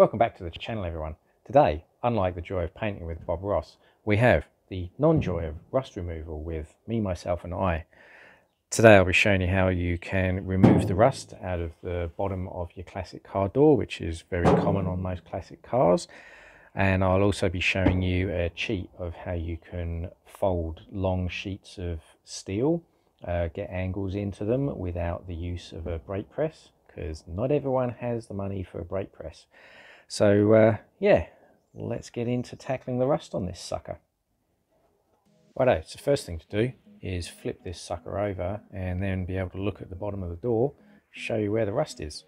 Welcome back to the channel everyone. Today, unlike the joy of painting with Bob Ross, we have the non-joy of rust removal with me, myself and I. Today I'll be showing you how you can remove the rust out of the bottom of your classic car door, which is very common on most classic cars. And I'll also be showing you a cheat of how you can fold long sheets of steel, uh, get angles into them without the use of a brake press, because not everyone has the money for a brake press. So uh, yeah, let's get into tackling the rust on this sucker. Righto, so the first thing to do is flip this sucker over and then be able to look at the bottom of the door, show you where the rust is.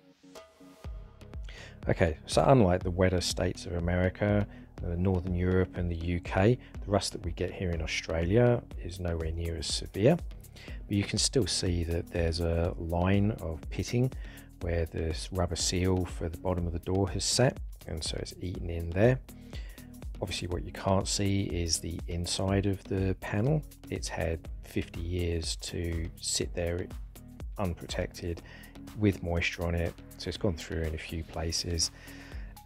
Okay, so unlike the wetter states of America, Northern Europe and the UK, the rust that we get here in Australia is nowhere near as severe. But you can still see that there's a line of pitting where this rubber seal for the bottom of the door has set and so it's eaten in there. Obviously what you can't see is the inside of the panel. It's had 50 years to sit there unprotected with moisture on it. So it's gone through in a few places.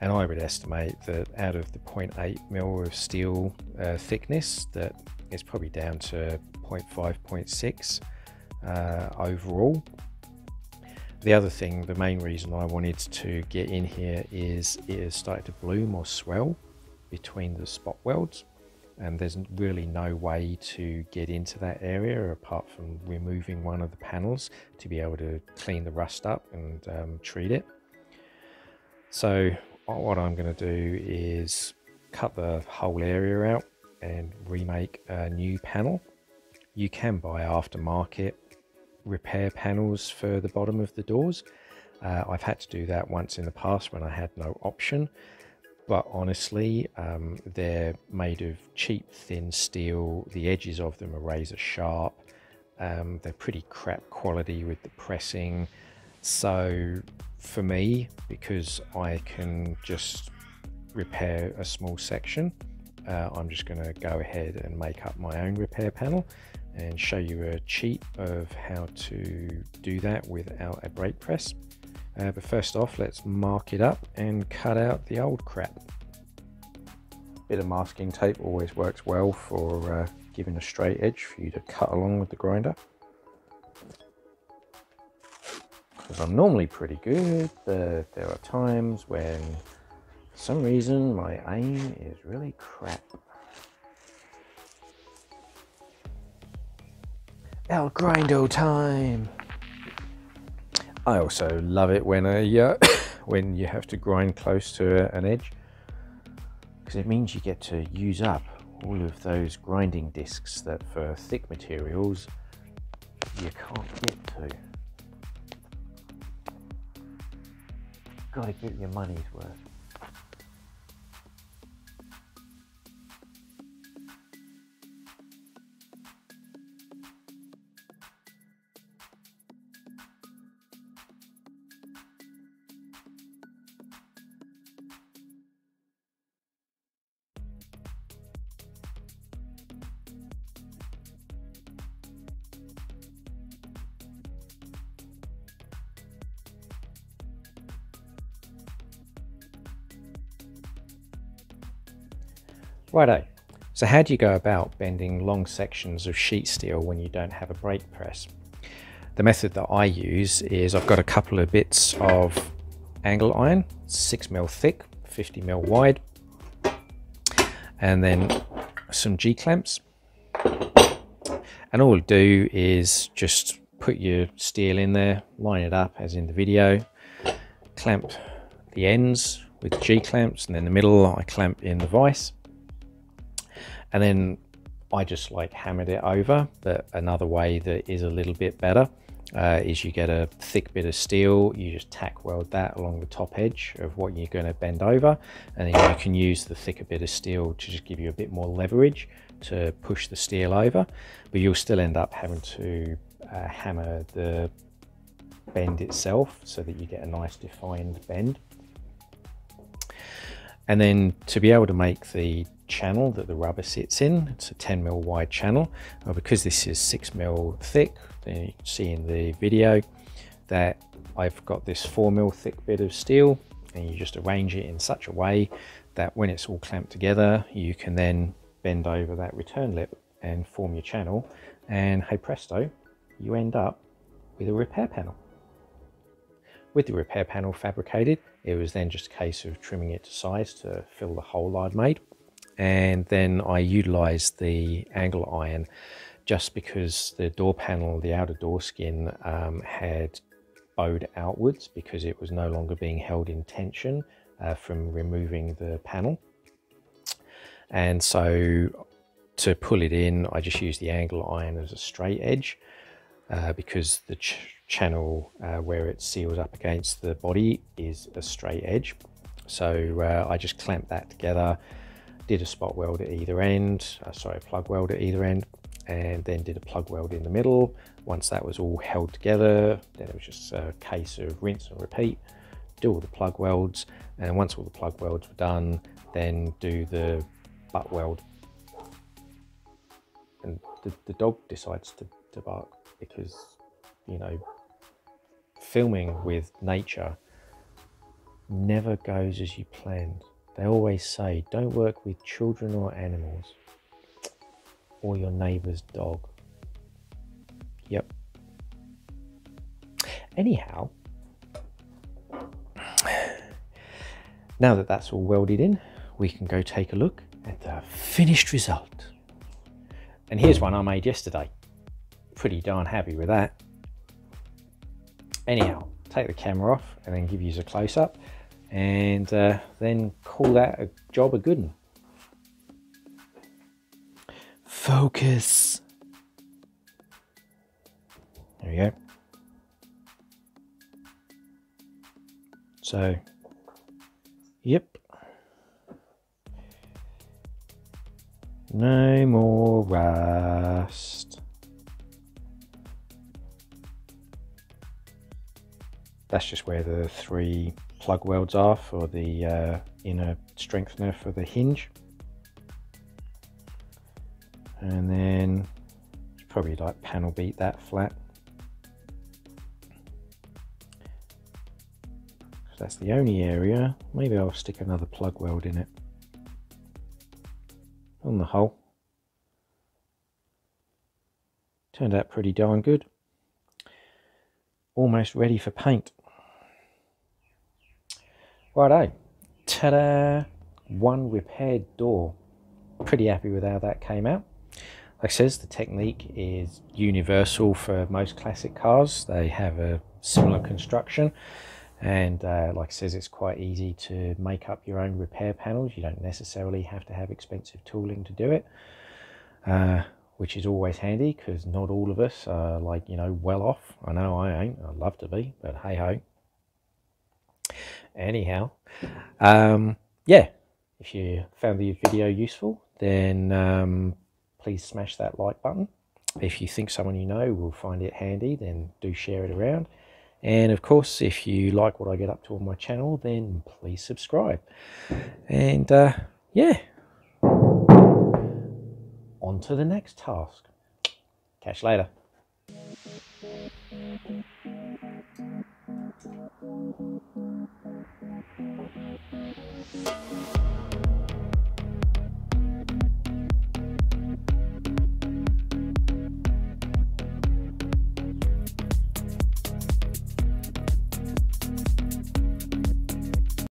And I would estimate that out of the 0.8 mil of steel uh, thickness that it's probably down to 0.5 0.6 uh, overall the other thing, the main reason I wanted to get in here is it has started to bloom or swell between the spot welds and there's really no way to get into that area apart from removing one of the panels to be able to clean the rust up and um, treat it. So what I'm going to do is cut the whole area out and remake a new panel. You can buy aftermarket repair panels for the bottom of the doors. Uh, I've had to do that once in the past when I had no option, but honestly, um, they're made of cheap, thin steel. The edges of them are razor sharp. Um, they're pretty crap quality with the pressing. So, for me, because I can just repair a small section, uh, I'm just going to go ahead and make up my own repair panel and show you a cheat of how to do that without a brake press. Uh, but first off, let's mark it up and cut out the old crap. Bit of masking tape always works well for uh, giving a straight edge for you to cut along with the grinder. Because I'm normally pretty good, but there are times when for some reason my aim is really crap. El Grindo time. I also love it when a uh, when you have to grind close to an edge because it means you get to use up all of those grinding discs that for thick materials you can't get to. Got to get your money's worth. Righto, so how do you go about bending long sections of sheet steel when you don't have a brake press? The method that I use is I've got a couple of bits of angle iron, 6mm thick, 50mm wide, and then some G-clamps. And all we'll do is just put your steel in there, line it up as in the video, clamp the ends with G-clamps, and then the middle I clamp in the vise and then I just like hammered it over. But another way that is a little bit better uh, is you get a thick bit of steel. You just tack weld that along the top edge of what you're going to bend over. And then you can use the thicker bit of steel to just give you a bit more leverage to push the steel over. But you'll still end up having to uh, hammer the bend itself so that you get a nice defined bend. And then to be able to make the channel that the rubber sits in. It's a 10 mil wide channel. Uh, because this is 6 mil thick, you can see in the video that I've got this 4 mil thick bit of steel and you just arrange it in such a way that when it's all clamped together you can then bend over that return lip and form your channel and hey presto you end up with a repair panel with the repair panel fabricated it was then just a case of trimming it to size to fill the hole I'd made and then I utilized the angle iron just because the door panel, the outer door skin um, had bowed outwards because it was no longer being held in tension uh, from removing the panel. And so to pull it in, I just used the angle iron as a straight edge uh, because the ch channel uh, where it seals up against the body is a straight edge. So uh, I just clamped that together, did a spot weld at either end, uh, sorry, plug weld at either end, and then did a plug weld in the middle. Once that was all held together, then it was just a case of rinse and repeat, do all the plug welds, and once all the plug welds were done, then do the butt weld. And the, the dog decides to, to bark because, you know, filming with nature never goes as you planned. They always say, don't work with children or animals or your neighbor's dog. Yep. Anyhow, now that that's all welded in, we can go take a look at the finished result. And here's one I made yesterday. Pretty darn happy with that. Anyhow, take the camera off and then give you a close up and uh, then call that a job a good one. Focus. There we go. So, yep. No more rust. That's just where the three plug welds are for the uh, inner strengthener for the hinge. And then probably like panel beat that flat. So that's the only area. Maybe I'll stick another plug weld in it. On the whole turned out pretty darn good. Almost ready for paint righto ta-da one repaired door pretty happy with how that came out like I says, the technique is universal for most classic cars. They have a similar construction and uh, like I says, it's quite easy to make up your own repair panels. You don't necessarily have to have expensive tooling to do it, uh, which is always handy because not all of us are like, you know, well off. I know I ain't, I'd love to be, but hey ho. Anyhow, um, yeah, if you found the video useful, then um, please smash that like button. If you think someone you know will find it handy, then do share it around. And of course, if you like what I get up to on my channel, then please subscribe. And uh, yeah, on to the next task. Catch you later.